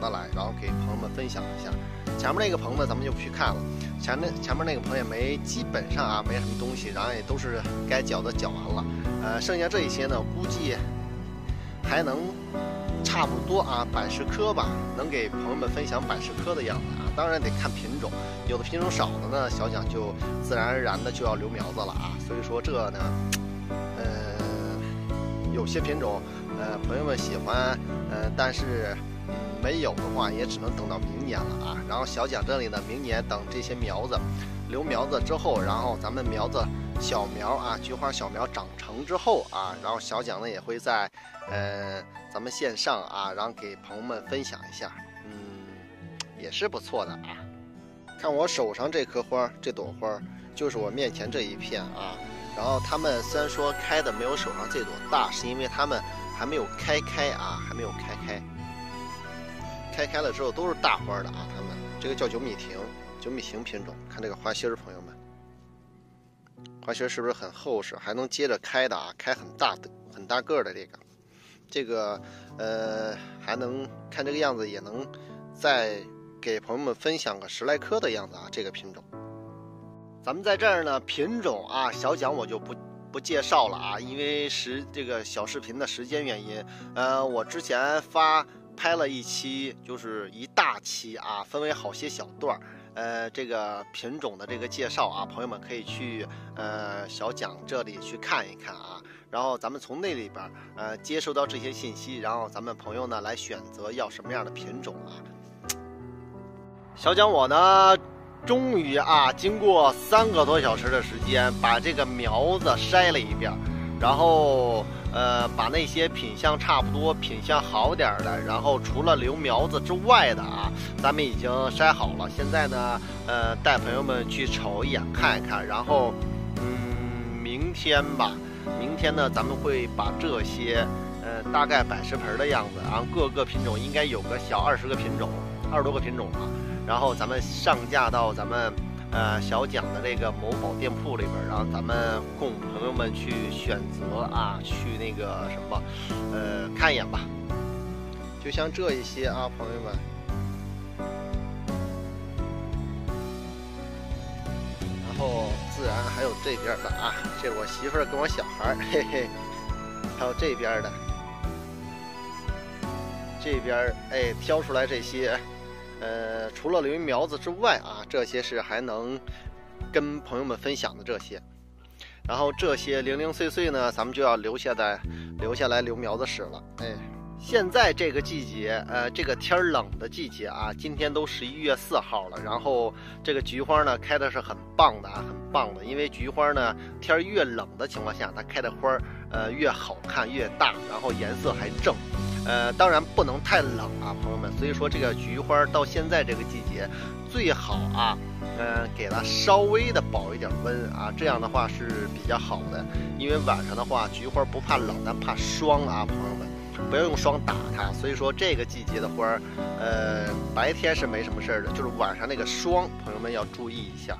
的来，然后给朋友们分享一下。前面那个棚呢，咱们就不去看了。前面前面那个棚也没，基本上啊没什么东西，然后也都是该搅的搅完了。呃，剩下这一些呢，估计还能差不多啊，百十颗吧，能给朋友们分享百十颗的样子啊。当然得看品种，有的品种少的呢，小蒋就自然而然的就要留苗子了啊。所以说这呢，呃，有些品种，呃，朋友们喜欢，呃，但是。没有的话，也只能等到明年了啊。然后小蒋这里呢，明年等这些苗子留苗子之后，然后咱们苗子小苗啊，菊花小苗长成之后啊，然后小蒋呢也会在呃咱们线上啊，然后给朋友们分享一下，嗯，也是不错的啊。看我手上这颗花，这朵花就是我面前这一片啊。然后它们虽然说开的没有手上这朵大，是因为它们还没有开开啊，还没有开开。开开了之后都是大花的啊，它们这个叫九米亭，九米亭品种。看这个花心儿，朋友们，花心儿是不是很厚实，还能接着开的啊？开很大的、很大个的这个，这个呃还能看这个样子，也能再给朋友们分享个十来颗的样子啊。这个品种，咱们在这儿呢，品种啊，小讲我就不不介绍了啊，因为时这个小视频的时间原因，呃，我之前发。拍了一期，就是一大期啊，分为好些小段儿。呃，这个品种的这个介绍啊，朋友们可以去呃小蒋这里去看一看啊。然后咱们从那里边呃接收到这些信息，然后咱们朋友呢来选择要什么样的品种啊。小蒋我呢，终于啊，经过三个多小时的时间，把这个苗子筛了一遍，然后。呃，把那些品相差不多、品相好点的，然后除了留苗子之外的啊，咱们已经筛好了。现在呢，呃，带朋友们去瞅一眼、看一看。然后，嗯，明天吧，明天呢，咱们会把这些，呃，大概百十盆的样子，然后各个品种应该有个小二十个品种，二十多个品种吧。然后咱们上架到咱们。呃，小蒋的这个某宝店铺里边，然后咱们供朋友们去选择啊，去那个什么，呃，看一眼吧。就像这一些啊，朋友们。然后自然还有这边的啊，这我媳妇儿跟我小孩，嘿嘿。还有这边的，这边哎，挑出来这些。呃，除了留苗子之外啊，这些是还能跟朋友们分享的这些。然后这些零零碎碎呢，咱们就要留下来，留下来留苗子使了。哎，现在这个季节，呃，这个天冷的季节啊，今天都十一月四号了。然后这个菊花呢，开的是很棒的啊，很棒的。因为菊花呢，天越冷的情况下，它开的花儿呃越好看越大，然后颜色还正。呃，当然不能太冷啊，朋友们。所以说这个菊花到现在这个季节，最好啊，嗯，给它稍微的保一点温啊，这样的话是比较好的。因为晚上的话，菊花不怕冷，但怕霜啊，朋友们，不要用霜打它。所以说这个季节的花儿，呃，白天是没什么事儿的，就是晚上那个霜，朋友们要注意一下。